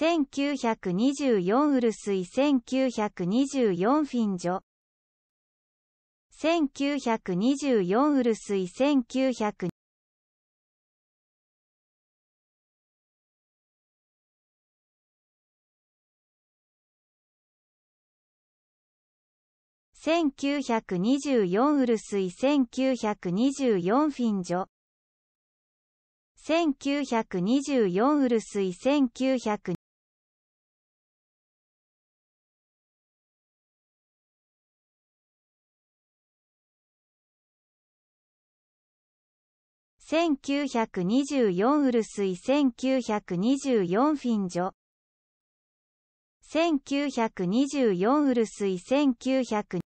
1924ウルスイ1924フィンジョ。1924ウルスイ1900 1924ウルスイ1924フィンジョ。1924ウルスイ1900 1924ウルスイ1924フィンジョ。1924ウルスイ1924